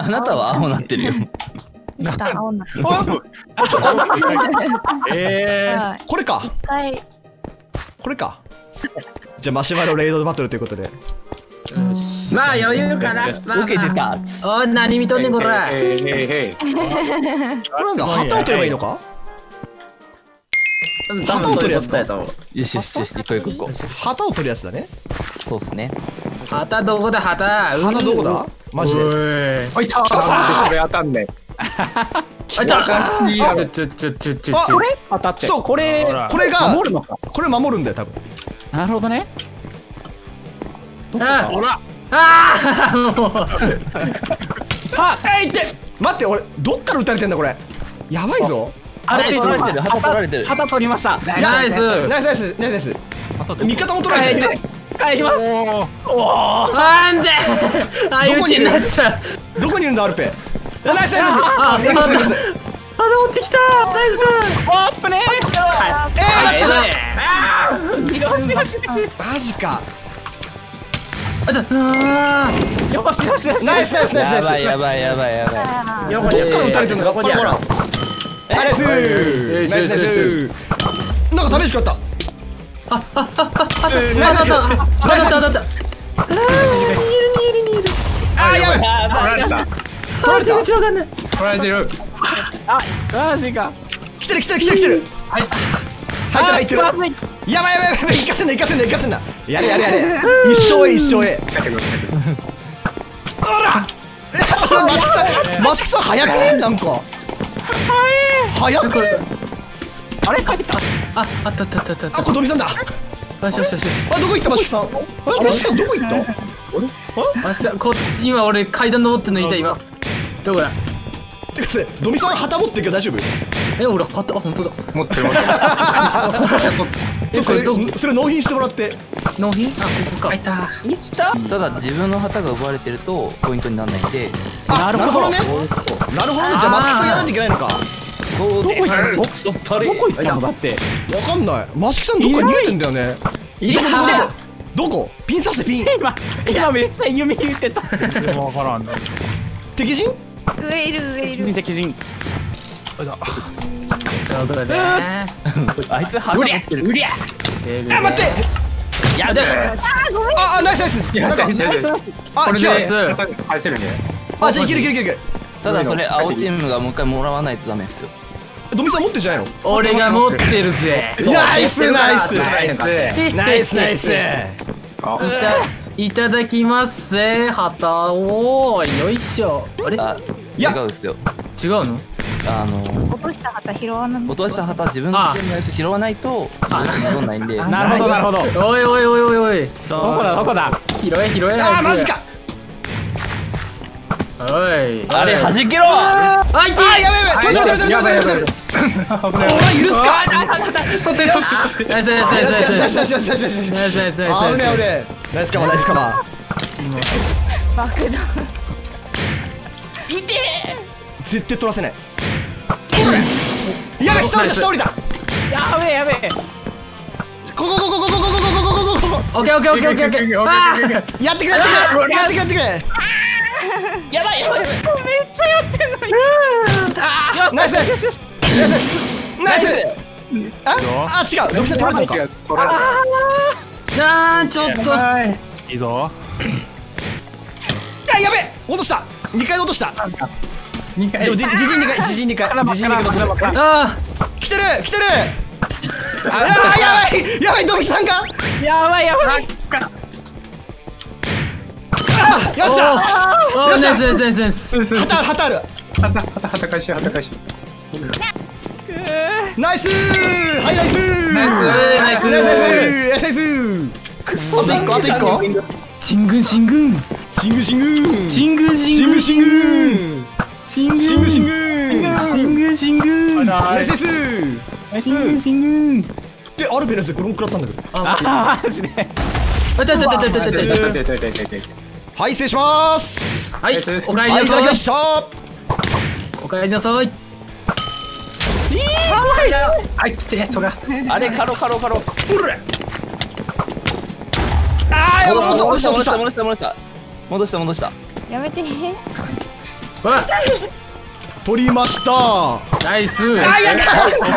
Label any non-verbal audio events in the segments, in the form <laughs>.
あなたは青なってるよ。<laughs> また青になってあちょあ <laughs> えはい。これか。一回これか。じゃあマシュマロレイドバトルということで。まあ余裕かな。まあ受けてた。おい何見とん。ねんこら。これなんだ。旗を取ればいいのか？旗を取るやつか。よしよしよし、行こう行こう行こ旗を取るやつだね。う。そうっすね。旗どこだ旗？旗どこだ？マジで？で。おいた。なんでそれ当たんねん。あいた。いやちょちょちょちょちょあちょ。当たって。そうこれこれが守るのか。これ守るんだよ多分なるほどね。あほら。あーもう。あえいって待って俺どっから撃たれてんだこれ？やばいぞあ取られてる、旗取られてる。旗取りました。ナイスナイスナイスナイス味方も取られてる帰ります。なんで？あいうちになっちゃう。どこにいるんだアルペ。ナイスナイスナイス。って。きた。ナイス。アップ。マジか。あだあよしよしよし。ナイスナイスナイスナイス。やばいやばいやばいやばい。どっから撃たれてんのかほらほらはいナイスナイスナイス。なんか試しかったああああああナイスあああナイスああああーやばい取られた。取られたわか。んない。取られてる。あ、マジか。来てる来てる来てる来てるはい。入ってる入ってるやばいやばいやばい行か。せんな行か。せんな行か。せんなやれやれやれ一生へ一生へあらマシクさんマシクさん早くねなんか。早くねあれ帰ってきた？あ、あったあったあったあったあっあこれドミさんだた。よしよしよし。あどこ行ったマシクさん？あマシクさんどこ行った？あしたこ今俺階段登ってんのいた今。どこだ？てかそれドミさん旗持ってるけど大丈夫？え俺買ったあ本当だ。持ってる持ってそう？それそれ納品してもらって納品？あここか。いた。ただ自分の旗が奪われてるとポイントにならないんで、あなるほどねなるほどねじゃあマシクさんやらなきゃいけないのかどこ行ったの？どこ人。行ったの？だって。わかんない。マシクさんどっか逃げてんだよね。いや。どこ？ピン刺してピン。今今めっちゃ弓言ってた。わからんね。敵陣？上いる上いる。敵陣。あいつ旗持ってる。うりゃ。あ待って。やだ。ああナイスナイスなんかあ違う。で返せるね。あじゃあいけるいけるいけるいける。ただそれ青チームがもう一回もらわないとダメですよ。ドミさん持ってんじゃないの？俺が持ってるぜ。ナイスナイス。ナイス。ナイスナイス。いただきますぜ旗。をよいしょ。あれ？あ、いや。違うですよ。違うの？あの落とした旗拾わない。落とした旗自分の手のやつ拾わないと戻んないんで。なるほどなるほど。おいおいおいおいおい。どこだどこだ？拾え拾えあーマジか。おい。あれ弾けろ。あいてあーやべやべ取れた取れた取れた取れた <laughs> お前許すか？ナイスナイスナイよしよしよスナイスしよし。よしよしよしよしナイスナイスナイスあ危ねえ危ねえナイスカバーナイスカバ爆弾。ー。絶対取らせないやべ下降りた下降りたやべえ。やべえ。ここここここここここここここオッケーオッケーオッケーオッケーオッケーあーやってくれやってくれやってくれやってくれやばいやばい。ナイスナイスナイスナイスナイス。ああ違う。ドミさん取られたのか。あー。ちょっと。た。い。いぞ。あやべえ。落とした。2回落とした。二回。でもじ自陣2回自陣2回。自陣2回落としたあ来てる。来てる。あー。やばいやばい。ドミさんがやばいやばい。あよっしゃ。よっしゃ。ナイスナイスナイス旗ある旗ある。はたはたはた返しはた返し。ナイス!はいナイス!ナイス!ナイスナイスナイス!ナイスあと1個あと1個？進軍進軍シングシング進軍シ進軍ングシング進軍シングシング進軍進軍ナイスナイスナイス。進軍進軍でアルベレスこれも食らったんだけど。ああマジで。あたたたたたたたはい失礼します。はいおかえりはない。さいいただきました。おかえりなさいあいってそが。あれカロカロカロ。うれ。あーやばい落とした戻した戻した戻した。戻した戻した。やめて。わ取りました。ナイス。あやだ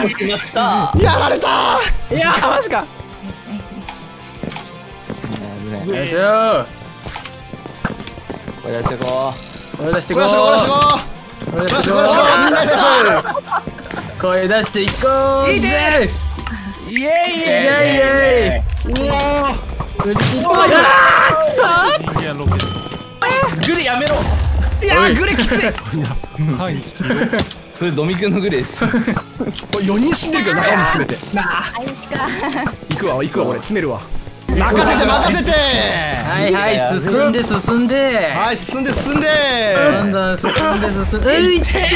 来ましたやられたいやーマジか。よいしょこれ出してこ声出してここらしここらしこう。声出してここらしこうナイスナイス声出していこういいねぜイエイイイ！エイイエイうわうち人間ロケグレやめろ！い！やーグレきつい。は <laughs> いそれドミ君のグレです。これ4人死んでるけど仲間も含めて。あ。いちか行くわ行くわ俺。詰めるわ。任せて任せて！はいはい進んで進んで。はい進んで進んで！どん進んで進んでえいって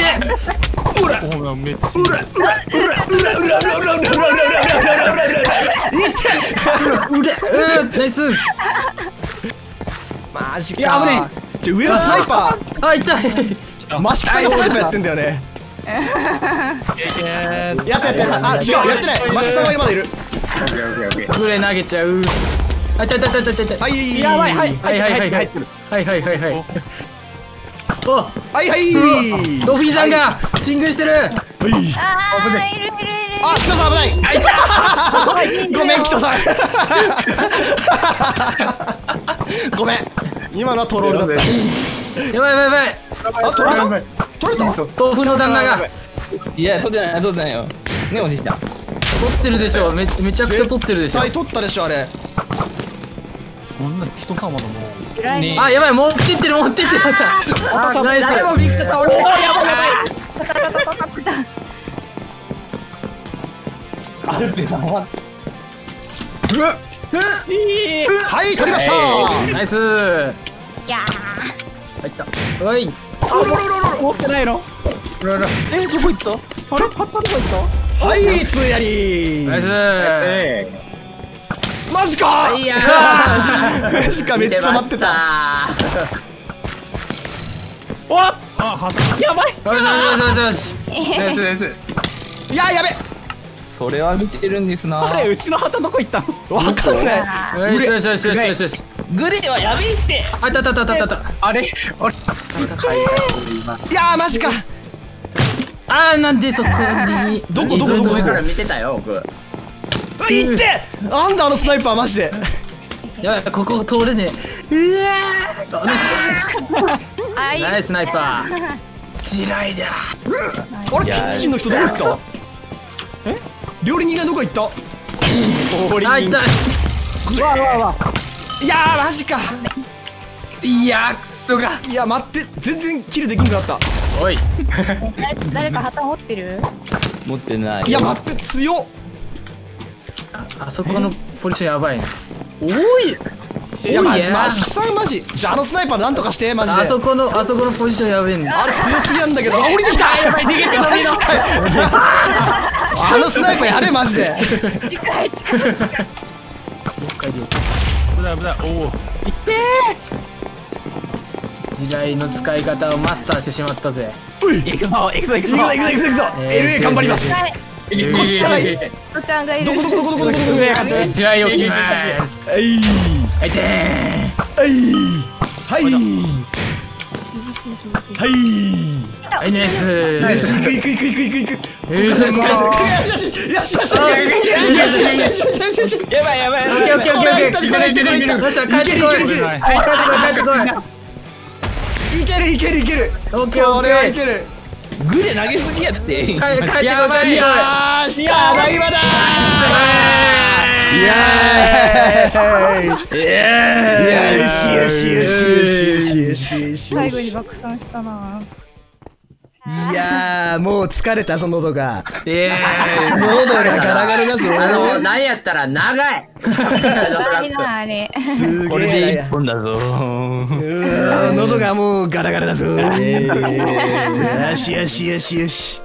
うらお前めっちゃうらうらうらうらうらうらうらうらうらうらうらうらうらうらうらいってうれうんナイスマジかいや危ねじゃ上のスナイパあ痛いーマシキさんがスナイパーやってんだよねえーやったやったやったあ違うやってないマシキさんが今までいるグレ投げちゃうあ痛い痛い痛い痛い痛いはいやばいはいはいはいはいはいはいはいはいはいおはいはいロフィーさんが進軍してるはいあーいるいるいるあ、キトさん危ない。<laughs> ごめん、キトさん。<laughs> ごめん。今のはトロールだっやばいやばいやばいた。あ、取れた？取れた？豆腐の旦那がいや取ってない取ってないよねおじいちゃん取ってるでしょめめちゃくちゃ取ってるでしょはい、取ったでしょ、あれ。こんな人様のもう辛いねね。あやばい持ってってる持ってってるまた。ナイス。誰もビクト倒れてやばいやばい。アルペさんは？はい、取りました。ナイス。じゃ入った。おい。持ってないのえどこ行ったあれパッタどこ行ったはい、つやり。ナイスマジか。いやマジ <laughs> か、めっちゃ待ってた。おあはやばい。よしよしよしよし。ナイスナイス。いや、やべ。それは見てるんですな。あれうちの旗どこ行ったの？わかんない。あよしよしよしよしよし。よしグレはやべえって。あったあったあったあったあった。あれ？あれ？いやー、マジか。あーなんでそこに。どこどこどこ？どこ。見てたよ僕あいって。なんだ、あのスナイパー、マジで。やばいここ通れねえうわーナイスナイパー地雷だあれ、キッチンの人どこ行った？え？料理人がどこ行った？あ痛いわわわいやー、マジか。いやクソがいや、待って、全然キルできんくなった。おい誰 <laughs> 誰か旗持ってる？持ってないいや、待って、強っ。あそこのポジションやばいねおいいや、マジ、多いねマジキさん、マジ。じゃあ、あのスナイパー、なんとかして、マジで。あそこのあそこのポジションやべえんだあれ強すぎなんだけど、あ、降りてきた。やばい、逃げて、マジかよ。あのスナイパーやれ、マジで。近い近い近い危ない危ないおお地雷の使い方をマスターしてしまったぜうい。行くぞ行くぞ行くぞ行くぞ、行くぞ、行くぞ、LA 頑張ります。はいこっちじゃない。とちゃんがいるどこどこどこどこどこどこどこ。地雷置きますはい。はいてはい。はい。はい。ーはいナイよし、ス行く行く行く行く行くよしよしよしよしよしよしよしよしよしよしよし。やばいやばいオッケーオッケーオッケーこれ行ったこれ行ったよっしゃ帰ってこい帰ってこい帰ってこいいけるいけるいける。オッケーオッこれはいケーける。グレ投げすぎやって。帰帰ってこい帰ってこい。いやーしただいまだーイエーイい。やよしよしよしよしよしよしよし最後に爆散したないやーもう疲れたその喉が。えー喉がガラガラだぞあの、なんやったら長い。辛いなあれすこれでげえな一本喉がもうガラガラだぞ。よしよしよしよし